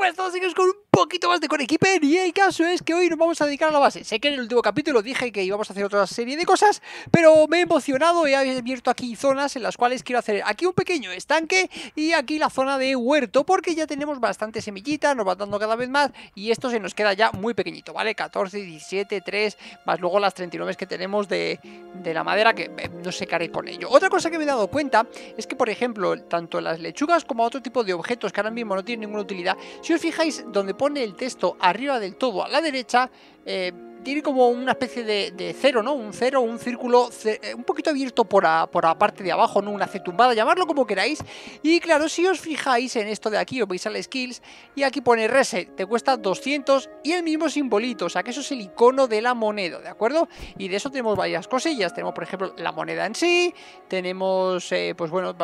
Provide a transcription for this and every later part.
buenas todos, seguimos con un poquito más de Conequiper y el caso es que hoy nos vamos a dedicar a la base. Sé que en el último capítulo dije que íbamos a hacer otra serie de cosas, pero me he emocionado y he abierto aquí zonas en las cuales quiero hacer aquí un pequeño estanque y aquí la zona de huerto, porque ya tenemos bastante semillitas, nos va dando cada vez más y esto se nos queda ya muy pequeñito, ¿vale? 14, 17, 3, más luego las 39 que tenemos de, de la madera que eh, no sé qué haré con ello. Otra cosa que me he dado cuenta es que, por ejemplo, tanto las lechugas como otro tipo de objetos que ahora mismo no tienen ninguna utilidad, si os fijáis donde pone el texto arriba del todo a la derecha, eh, tiene como una especie de, cero, ¿no? Un cero, un círculo eh, un poquito abierto por, la parte de abajo, ¿no? Una C tumbada, llamarlo como queráis. Y claro, si os fijáis en esto de aquí, os vais a la skills y aquí pone reset, te cuesta 200 y el mismo simbolito, o sea que eso es el icono de la moneda, ¿de acuerdo? Y de eso tenemos varias cosillas, tenemos por ejemplo la moneda en sí, tenemos, eh, pues bueno,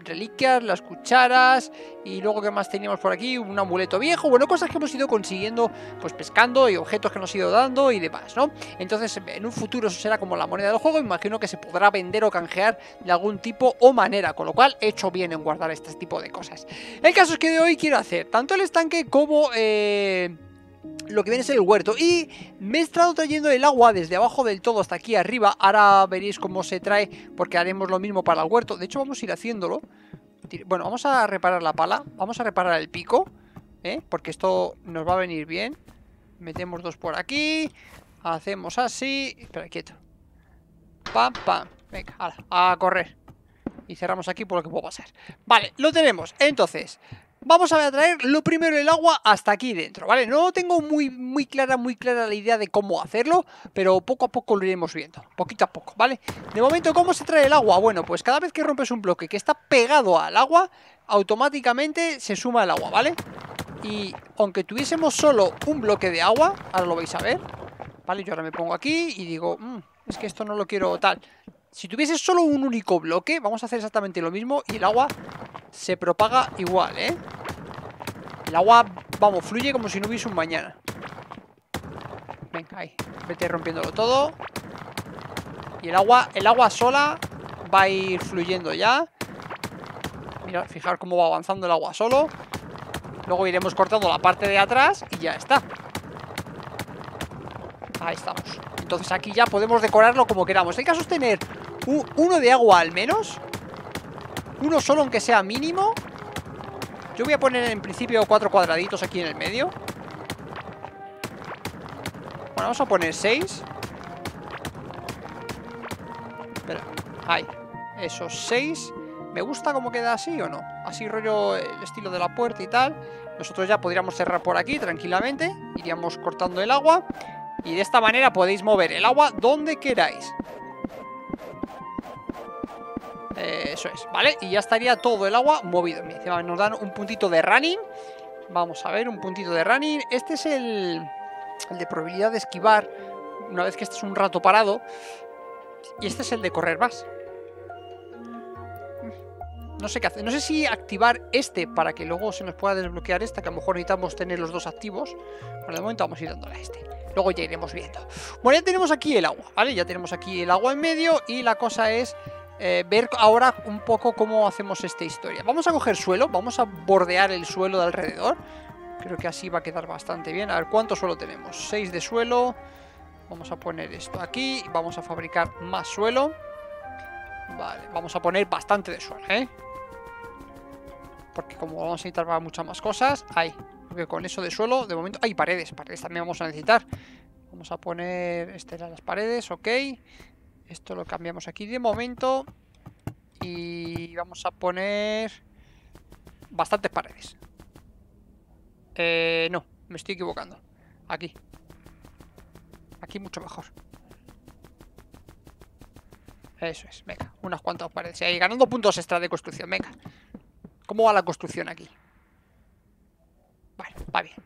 reliquias, las cucharas y luego que más teníamos por aquí, un amuleto viejo, bueno, cosas que hemos ido consiguiendo, pues pescando y objetos que nos ha ido dando y demás, ¿no? Entonces, en un futuro eso será como la moneda del juego, imagino que se podrá vender o canjear de algún tipo o manera, con lo cual he hecho bien en guardar este tipo de cosas. El caso es que de hoy quiero hacer tanto el estanque como... Eh, lo que viene es el huerto y me he estado trayendo el agua desde abajo del todo hasta aquí arriba ahora veréis cómo se trae porque haremos lo mismo para el huerto de hecho vamos a ir haciéndolo bueno, vamos a reparar la pala vamos a reparar el pico ¿eh? porque esto nos va a venir bien metemos dos por aquí hacemos así espera, quieto. Pam, pam, venga, a correr. Y cerramos aquí por lo que puedo pasar. Vale, lo tenemos, entonces Vamos a traer lo primero el agua hasta aquí dentro, ¿vale? No tengo muy, muy clara, muy clara la idea de cómo hacerlo, pero poco a poco lo iremos viendo, poquito a poco, ¿vale? De momento, ¿cómo se trae el agua? Bueno, pues cada vez que rompes un bloque que está pegado al agua, automáticamente se suma el agua, ¿vale? Y aunque tuviésemos solo un bloque de agua, ahora lo vais a ver, ¿vale? Yo ahora me pongo aquí y digo, mm, es que esto no lo quiero tal. Si tuviese solo un único bloque, vamos a hacer exactamente lo mismo y el agua se propaga igual, ¿eh? El agua, vamos, fluye como si no hubiese un mañana. Venga, ahí. Vete rompiéndolo todo. Y el agua, el agua sola va a ir fluyendo ya. Mira, fijar cómo va avanzando el agua solo. Luego iremos cortando la parte de atrás y ya está. Ahí estamos. Entonces aquí ya podemos decorarlo como queramos. El caso es tener uno de agua al menos. Uno solo, aunque sea mínimo. Yo voy a poner en principio cuatro cuadraditos aquí en el medio. Bueno, vamos a poner seis. Espera, ahí. Esos seis. ¿Me gusta cómo queda así o no? Así rollo el estilo de la puerta y tal. Nosotros ya podríamos cerrar por aquí tranquilamente. Iríamos cortando el agua. Y de esta manera podéis mover el agua donde queráis. Eh, eso es, ¿vale? Y ya estaría todo el agua movido. Nos dan un puntito de running. Vamos a ver, un puntito de running. Este es el, de probabilidad de esquivar una vez que estés un rato parado. Y este es el de correr más. No sé qué hacer. No sé si activar este para que luego se nos pueda desbloquear esta, que a lo mejor necesitamos tener los dos activos. Bueno, de momento vamos a ir dándole a este. Luego ya iremos viendo. Bueno, ya tenemos aquí el agua, ¿vale? Ya tenemos aquí el agua en medio y la cosa es eh, ver ahora un poco cómo hacemos esta historia. Vamos a coger suelo, vamos a bordear el suelo de alrededor. Creo que así va a quedar bastante bien. A ver, ¿cuánto suelo tenemos? 6 de suelo. Vamos a poner esto aquí. Vamos a fabricar más suelo. Vale, vamos a poner bastante de suelo, ¿eh? Porque como vamos a necesitar para muchas más cosas, ahí. Porque con eso de suelo, de momento... Hay paredes, paredes también vamos a necesitar. Vamos a poner este las paredes, ok. Esto lo cambiamos aquí de momento. Y vamos a poner bastantes paredes. Eh, no, me estoy equivocando. Aquí. Aquí mucho mejor. Eso es, venga, unas cuantas paredes. Ahí, ganando puntos extra de construcción, venga. ¿Cómo va la construcción aquí? Vale, va bien.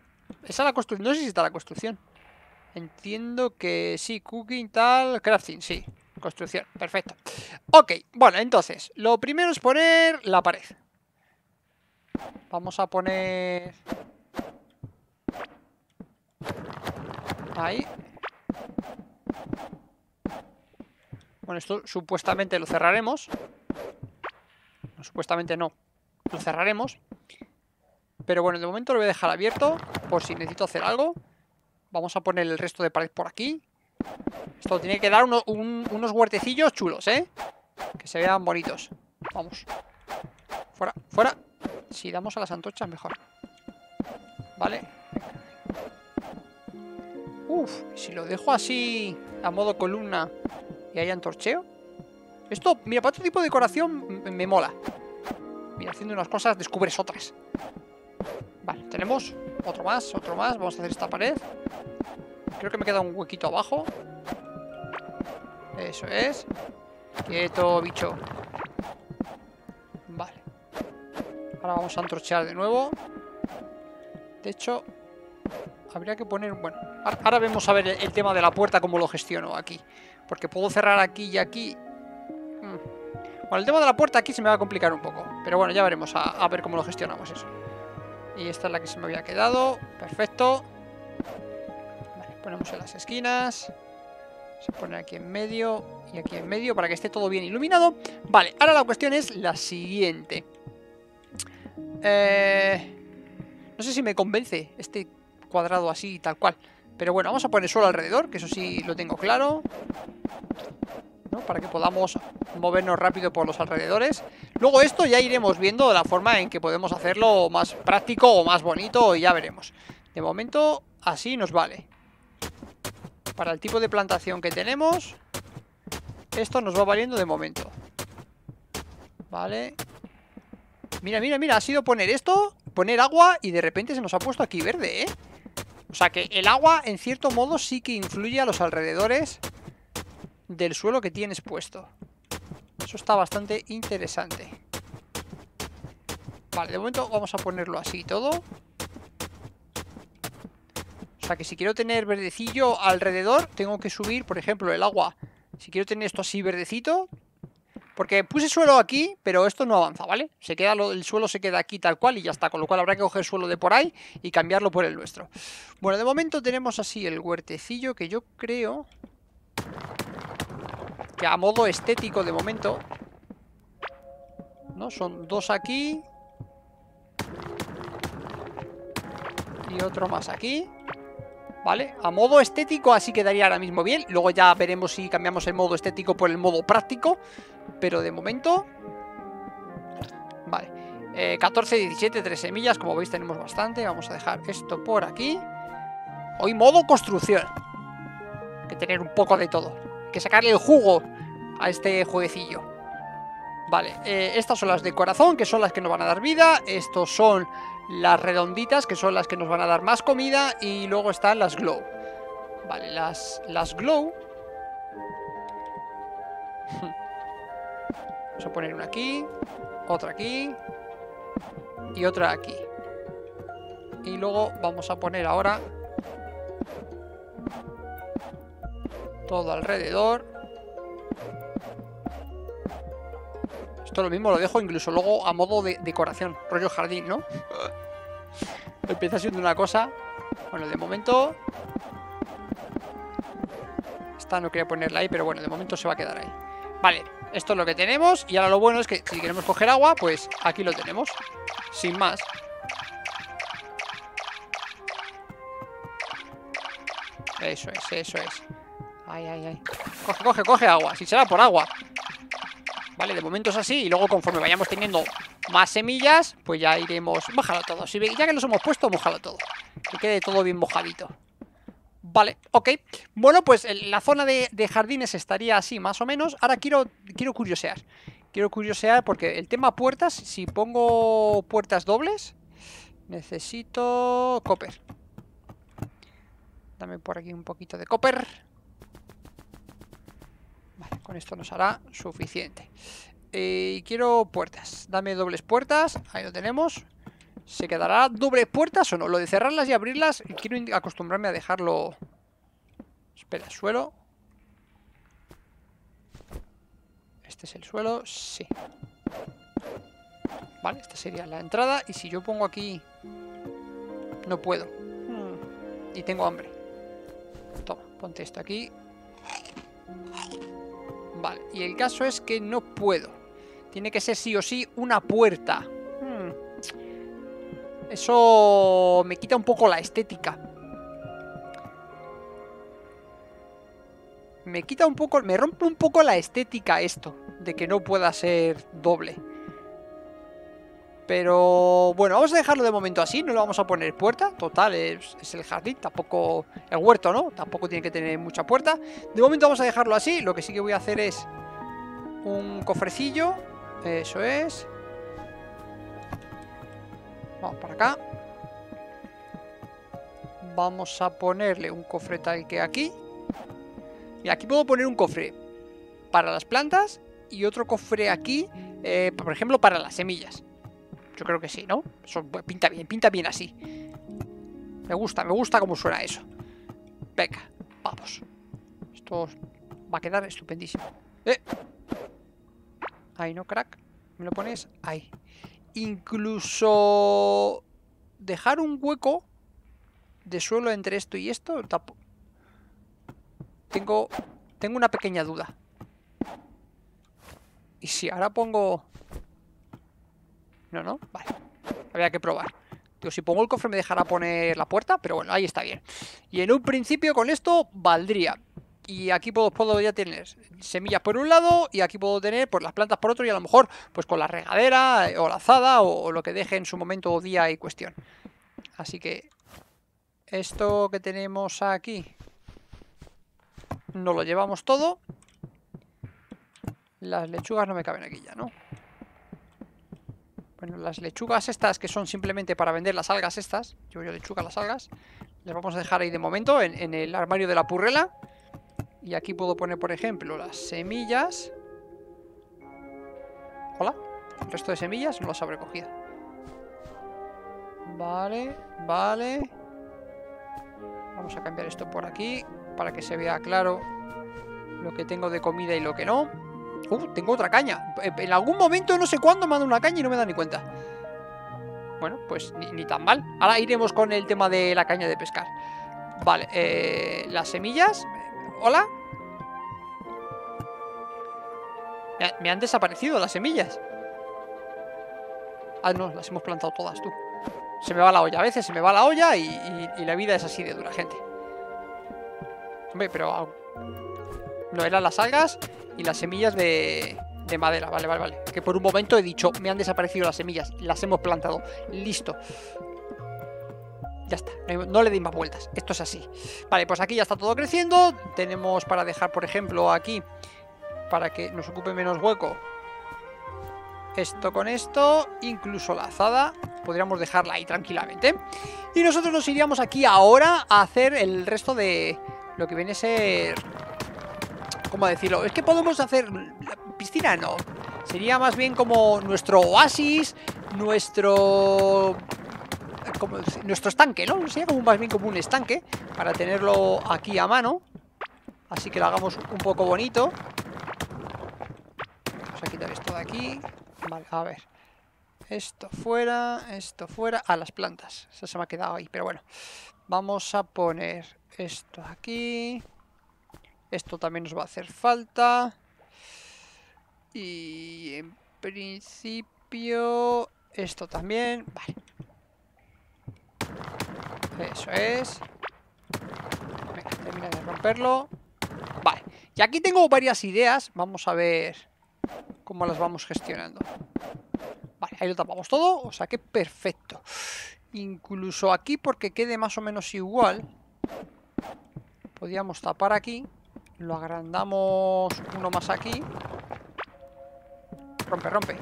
Esa la construcción, no sé si está la construcción. Entiendo que sí, cooking, tal, crafting, sí. Construcción, perfecto. Ok, bueno, entonces, lo primero es poner la pared. Vamos a poner... Ahí. Bueno, esto supuestamente lo cerraremos. supuestamente no. Lo cerraremos. Pero bueno, de momento lo voy a dejar abierto por si necesito hacer algo. Vamos a poner el resto de pared por aquí. Esto tiene que dar unos huertecillos chulos, ¿eh? Que se vean bonitos. Vamos. Fuera, fuera. Si damos a las antorchas, mejor. Vale. Uf, si lo dejo así a modo columna y hay antorcheo. Esto, mira, para otro tipo de decoración me mola. Mira, haciendo unas cosas descubres otras. Vale, tenemos otro más, otro más. Vamos a hacer esta pared. Creo que me queda un huequito abajo. Eso es. Quieto, bicho. Vale. Ahora vamos a antorchear de nuevo. De hecho, habría que poner... Bueno, ahora vemos a ver el, tema de la puerta, cómo lo gestiono aquí. Porque puedo cerrar aquí y aquí. Hmm. Bueno, el tema de la puerta aquí se me va a complicar un poco. Pero bueno, ya veremos a, ver cómo lo gestionamos eso. Y esta es la que se me había quedado. Perfecto. Ponemos en las esquinas. Se pone aquí en medio y aquí en medio para que esté todo bien iluminado. Vale, ahora la cuestión es la siguiente. Eh, no sé si me convence este cuadrado así tal cual. Pero bueno, vamos a poner suelo alrededor, que eso sí lo tengo claro. Para que podamos movernos rápido por los alrededores. Luego esto ya iremos viendo la forma en que podemos hacerlo más práctico o más bonito y ya veremos. De momento así nos vale para el tipo de plantación que tenemos, esto nos va valiendo de momento. Vale. Mira, mira, mira, ha sido poner esto, poner agua y de repente se nos ha puesto aquí verde, ¿eh? O sea que el agua, en cierto modo, sí que influye a los alrededores del suelo que tienes puesto. Eso está bastante interesante. Vale, de momento vamos a ponerlo así todo sea que si quiero tener verdecillo alrededor, tengo que subir, por ejemplo, el agua. Si quiero tener esto así verdecito, porque puse suelo aquí, pero esto no avanza, ¿vale? Se queda el suelo se queda aquí tal cual y ya está, con lo cual habrá que coger suelo de por ahí y cambiarlo por el nuestro. Bueno, de momento tenemos así el huertecillo que yo creo que a modo estético de momento, ¿no? Son dos aquí y otro más aquí. ¿Vale? A modo estético así quedaría ahora mismo bien. Luego ya veremos si cambiamos el modo estético por el modo práctico. Pero de momento... Vale. 14, 17, 3 semillas Como veis tenemos bastante. Vamos a dejar esto por aquí. Hoy modo construcción. Hay que tener un poco de todo. Hay que sacarle el jugo a este jueguecillo. Vale, eh, estas son las de corazón Que son las que nos van a dar vida. Estos son las redonditas, que son las que nos van a dar más comida, y luego están las glow. Vale, las, las glow... Vamos a poner una aquí, otra aquí y otra aquí. Y luego vamos a poner ahora todo alrededor. Esto lo mismo lo dejo incluso luego a modo de decoración, rollo jardín, ¿no? Empieza siendo una cosa. Bueno, de momento... Esta no quería ponerla ahí, pero bueno, de momento se va a quedar ahí. Vale, esto es lo que tenemos. Y ahora lo bueno es que si queremos coger agua, pues aquí lo tenemos. Sin más. Eso es, eso es. Ay, ay, ay. Coge, coge, coge agua. Si será por agua. Vale, de momento es así Y luego conforme vayamos teniendo más semillas Pues ya iremos... Mojalo todo. Ya que los hemos puesto, mojalo todo. Que quede todo bien mojadito. Vale, ok. Bueno, pues la zona de, jardines estaría así más o menos. Ahora quiero, quiero curiosear. Quiero curiosear porque el tema puertas Si pongo puertas dobles Necesito copper. Dame por aquí un poquito de copper. Con esto nos hará suficiente. Eh, quiero puertas. Dame dobles puertas. Ahí lo tenemos. ¿Se quedará dobles puertas o no? Lo de cerrarlas y abrirlas, quiero acostumbrarme a dejarlo... Espera, suelo. Este es el suelo, sí. Vale, esta sería la entrada. Y si yo pongo aquí... No puedo. Hmm. Y tengo hambre. Toma, ponte esto aquí. Vale, y el caso es que no puedo. Tiene que ser sí o sí una puerta. Hmm. Eso me quita un poco la estética. Me quita un poco, me rompe un poco la estética esto, de que no pueda ser doble. Pero bueno, vamos a dejarlo de momento así, no le vamos a poner puerta, total, es, el jardín, tampoco el huerto, ¿no? Tampoco tiene que tener mucha puerta. De momento vamos a dejarlo así, lo que sí que voy a hacer es un cofrecillo, eso es. Vamos para acá. Vamos a ponerle un cofre tal que aquí. Y aquí puedo poner un cofre para las plantas y otro cofre aquí, eh, por ejemplo, para las semillas. Yo creo que sí, ¿no? Eso pinta bien, pinta bien así. Me gusta, me gusta cómo suena eso. Venga, vamos. Esto va a quedar estupendísimo. ¡Eh! Ahí, ¿no, crack? ¿Me lo pones? Ahí. Incluso... Dejar un hueco de suelo entre esto y esto... Tengo... Tengo una pequeña duda. ¿Y si ahora pongo...? No, no, vale. Había que probar. Digo, si pongo el cofre me dejará poner la puerta, pero bueno, ahí está bien. Y en un principio con esto valdría. Y aquí puedo, ya tener semillas por un lado y aquí puedo tener pues, las plantas por otro y a lo mejor pues con la regadera o la azada o, lo que deje en su momento o día y cuestión. Así que esto que tenemos aquí nos lo llevamos todo. Las lechugas no me caben aquí ya, ¿no? Bueno, las lechugas estas que son simplemente para vender las algas estas, yo yo lechuga las algas, las vamos a dejar ahí de momento en, en el armario de la purrela. Y aquí puedo poner, por ejemplo, las semillas. Hola. El resto de semillas no las habré cogido. Vale, vale. Vamos a cambiar esto por aquí para que se vea claro lo que tengo de comida y lo que no. Uh, tengo otra caña. En algún momento, no sé cuándo, mando una caña y no me da ni cuenta. Bueno, pues ni, ni tan mal. Ahora iremos con el tema de la caña de pescar. Vale, eh, las semillas ¿Hola? Me, han desaparecido las semillas. Ah, no, las hemos plantado todas, tú. Se me va la olla. A veces se me va la olla y, la vida es así de dura, gente. Hombre, pero... No, eran las algas y las semillas de, de madera. Vale, vale, vale. Que por un momento he dicho, me han desaparecido las semillas. Las hemos plantado. Listo. Ya está, no le di más vueltas, esto es así. Vale, pues aquí ya está todo creciendo Tenemos para dejar, por ejemplo, aquí Para que nos ocupe menos hueco Esto con esto Incluso la azada Podríamos dejarla ahí tranquilamente. Y nosotros nos iríamos aquí ahora A hacer el resto de Lo que viene a ser... ¿Cómo decirlo? Es que podemos hacer... Piscina no. Sería más bien como nuestro oasis Nuestro como nuestro estanque, ¿no? Sería como más bien como un estanque para tenerlo aquí a mano. Así que lo hagamos un poco bonito. Vamos a quitar esto de aquí. Vale, a ver. Esto fuera, esto fuera. A las plantas. Eso se me ha quedado ahí, pero bueno. Vamos a poner esto aquí. Esto también nos va a hacer falta. Y en principio... Esto también. Vale. Eso es. Venga, termina de romperlo. Vale. Y aquí tengo varias ideas. Vamos a ver cómo las vamos gestionando. Vale, ahí lo tapamos todo. O sea que perfecto. Incluso aquí, porque quede más o menos igual, podríamos tapar aquí. Lo agrandamos uno más aquí. Rompe, rompe.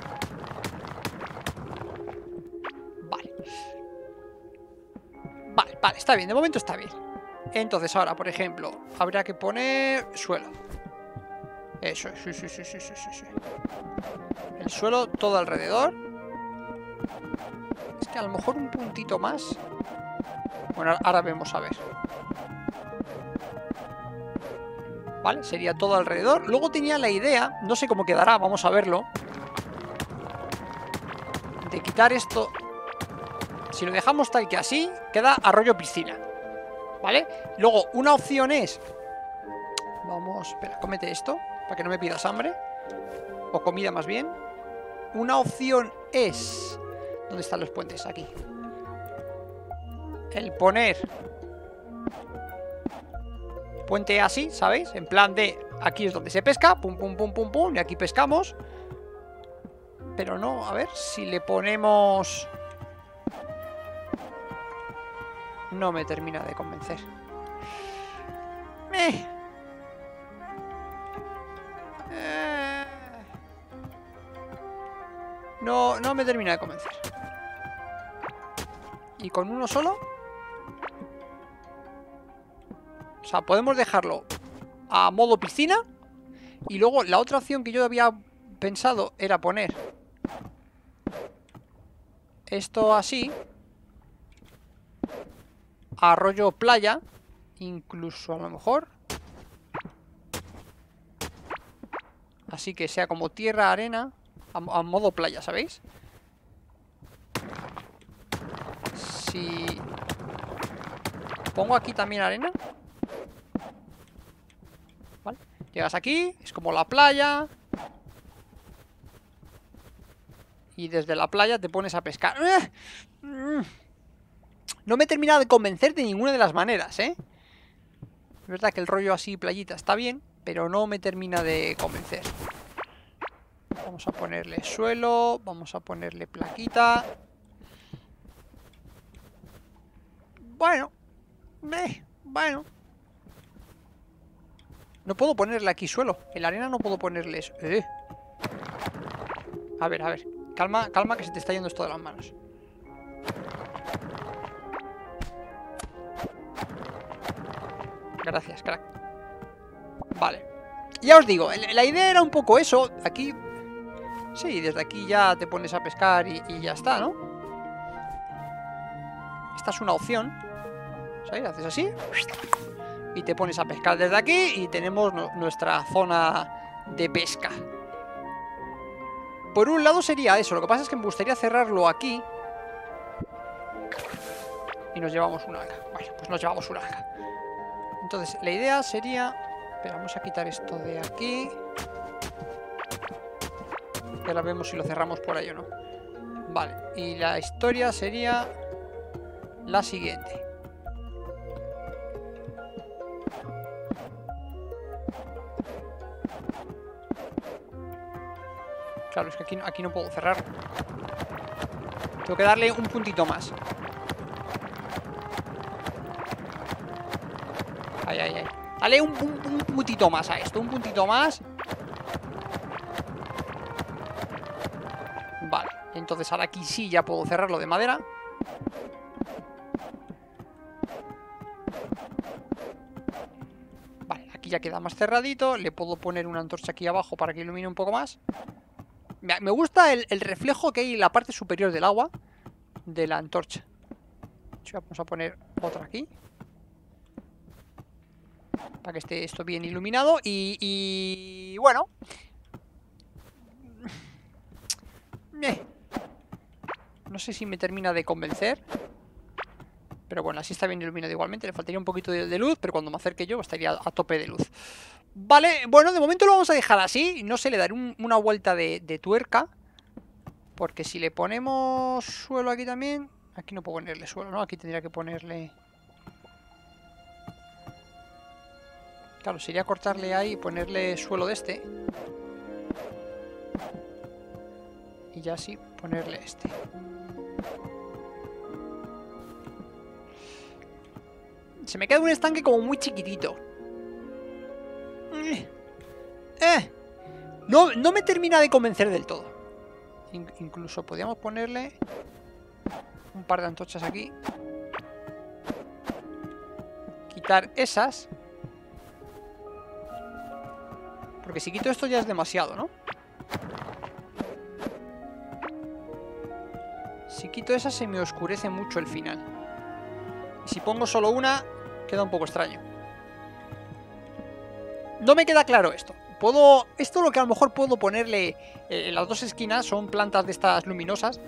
Vale, está bien, de momento está bien. Entonces ahora, por ejemplo, habría que poner suelo. Eso, sí, sí, sí, sí, sí, sí El suelo todo alrededor. Es que a lo mejor un puntito más. Bueno, ahora vemos a ver. Vale, sería todo alrededor. Luego tenía la idea, no sé cómo quedará, vamos a verlo De quitar esto si lo dejamos tal que así, queda arroyo piscina. ¿Vale? Luego, una opción es... Vamos, espera, cómete esto, para que no me pidas hambre. O comida más bien. Una opción es... ¿Dónde están los puentes? Aquí. el poner puente así, ¿sabéis? En plan de aquí es donde se pesca, pum, pum, pum, pum, pum, y aquí pescamos. Pero no, a ver, si le ponemos... No me termina de convencer. Eh. Eh. No, no me termina de convencer. ¿Y con uno solo? O sea, podemos dejarlo a modo piscina. Y luego la otra opción que yo había pensado era poner esto así. Arroyo playa. Incluso a lo mejor. Así que sea como tierra, arena. A, modo playa, ¿sabéis? Si pongo aquí también arena. ¿Vale? Llegas aquí, es como la playa. Y desde la playa te pones a pescar. No me he de convencer de ninguna de las maneras, ¿eh? Es verdad que el rollo así playita está bien, pero no me termina de convencer. Vamos a ponerle suelo, vamos a ponerle plaquita. Bueno, eh, bueno. No puedo ponerle aquí suelo. En la arena no puedo ponerle eso. Eh. A ver, a ver. Calma, calma que se te está yendo esto de las manos. Gracias, crack. Vale. Ya os digo, la idea era un poco eso. Aquí... Sí, desde aquí ya te pones a pescar y, ya está, ¿no? Esta es una opción. ¿Sabes? Haces así. Y te pones a pescar desde aquí y tenemos nuestra zona de pesca. Por un lado sería eso. Lo que pasa es que me gustaría cerrarlo aquí. Y nos llevamos una alga. Bueno, pues nos llevamos una alga. Entonces, la idea sería... Espera, vamos a quitar esto de aquí. Y ahora vemos si lo cerramos por ahí o no. Vale, y la historia sería la siguiente. Claro, es que aquí, aquí no puedo cerrar. Tengo que darle un puntito más. Ay, un, un, puntito más a esto, un puntito más. Vale, entonces ahora aquí sí ya puedo cerrarlo de madera. Vale, aquí ya queda más cerradito. Le puedo poner una antorcha aquí abajo para que ilumine un poco más. Me gusta el, el reflejo que hay en la parte superior del agua de la antorcha. Vamos a poner otra aquí para que esté esto bien iluminado y, bueno eh. no sé si me termina de convencer pero bueno, así está bien iluminado igualmente le faltaría un poquito de, luz, pero cuando me acerque yo estaría a tope de luz vale, bueno, de momento lo vamos a dejar así no se le daré un, una vuelta de tuerca porque si le ponemos suelo aquí también aquí no puedo ponerle suelo, ¿no? aquí tendría que ponerle Claro, sería cortarle ahí y ponerle suelo de este. Y ya así ponerle este. Se me queda un estanque como muy chiquitito. Eh. eh. No, no me termina de convencer del todo. In incluso podríamos ponerle un par de antorchas aquí. Quitar esas. Porque si quito esto ya es demasiado, ¿no? Si quito esa se me oscurece mucho el final. Y si pongo solo una, queda un poco extraño. No me queda claro esto. Puedo... Esto lo que a lo mejor puedo ponerle eh, las dos esquinas son plantas de estas luminosas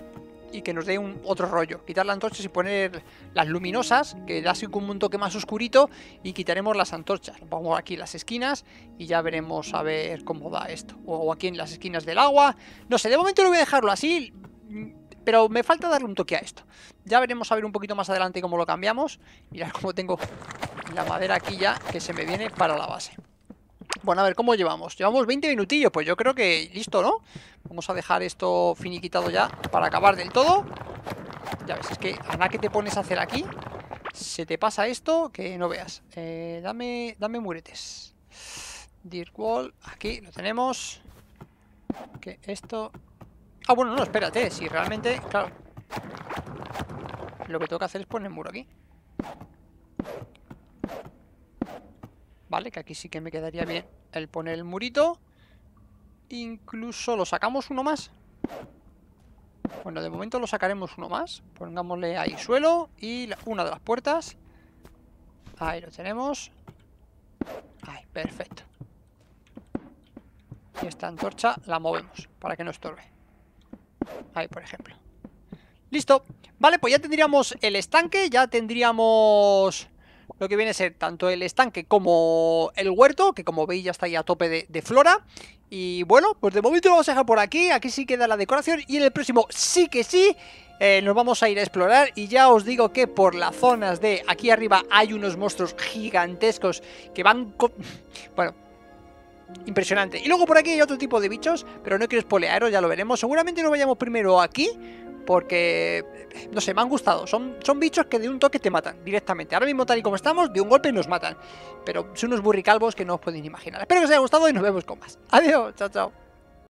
y que nos dé un otro rollo. Quitar las antorchas y poner las luminosas, que da así como un toque más oscurito, y quitaremos las antorchas. Pongo aquí las esquinas y ya veremos a ver cómo da esto. O aquí en las esquinas del agua. No sé, de momento lo voy a dejarlo así. pero me falta darle un toque a esto. Ya veremos a ver un poquito más adelante cómo lo cambiamos. Mirad cómo tengo la madera aquí ya que se me viene para la base. Bueno, a ver, ¿cómo llevamos? Llevamos 20 minutillos, pues yo creo que listo, ¿no? Vamos a dejar esto finiquitado ya para acabar del todo. Ya ves, es que a nada que te pones a hacer aquí, se te pasa esto que no veas. Eh, dame, dame muretes. Dirt wall, aquí lo tenemos. Que esto... Ah, bueno, no, espérate, si realmente, claro. Lo que tengo que hacer es poner el muro aquí. Vale, que aquí sí que me quedaría bien el poner el murito. Incluso lo sacamos uno más. Bueno, de momento lo sacaremos uno más. Pongámosle ahí suelo y una de las puertas. Ahí lo tenemos. Ahí, perfecto. Y esta antorcha la movemos para que no estorbe. Ahí, por ejemplo. Listo. Vale, pues ya tendríamos el estanque, ya tendríamos lo que viene a ser tanto el estanque como el huerto, que como veis ya está ahí a tope de, flora. Y bueno, pues de momento lo vamos a dejar por aquí, aquí sí queda la decoración y en el próximo sí que sí eh, nos vamos a ir a explorar y ya os digo que por las zonas de aquí arriba hay unos monstruos gigantescos que van... Bueno, impresionante. Y luego por aquí hay otro tipo de bichos, pero no quiero spoilearos, ya lo veremos. Seguramente nos vayamos primero aquí, porque, no sé, me han gustado. Son, son bichos que de un toque te matan directamente. Ahora mismo, tal y como estamos, de un golpe nos matan. Pero son unos burricalvos que no os podéis imaginar. Espero que os haya gustado y nos vemos con más. Adiós, chao, chao.